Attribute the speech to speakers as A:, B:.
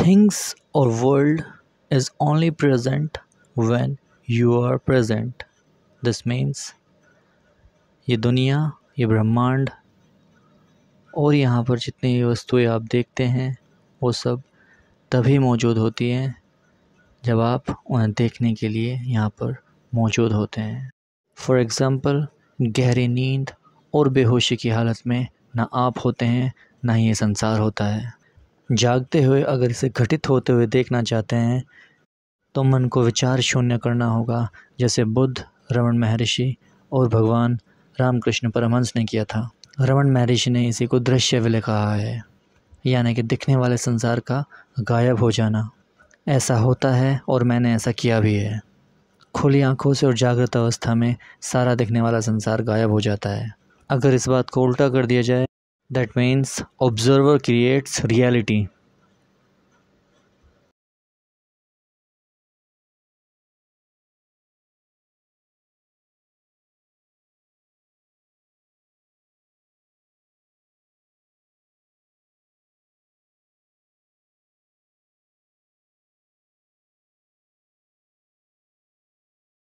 A: things or world is only present when you are present. This means, ये दुनिया, ये ब्रह्मांड, और यहाँ पर जितनी वस्तुएँ आप देखते हैं, वो सब तभी मौजूद होती हैं जब आप उन्हें देखने के लिए यहाँ पर मौजूद होते हैं। फॉर एग्ज़ाम्पल गहरी नींद और बेहोशी की हालत में ना आप होते हैं, ना ही ये संसार होता है। जागते हुए अगर इसे घटित होते हुए देखना चाहते हैं तो मन को विचार शून्य करना होगा, जैसे बुद्ध रमन महर्षि और भगवान रामकृष्ण परमहंस ने किया था। रमन महर्षि ने इसी को दृश्य विलय कहा है, यानी कि दिखने वाले संसार का गायब हो जाना। ऐसा होता है और मैंने ऐसा किया भी है। खुली आँखों से और जागृत अवस्था में सारा दिखने वाला संसार गायब हो जाता है। अगर इस बात को उल्टा कर दिया जाए that means observer creates reality.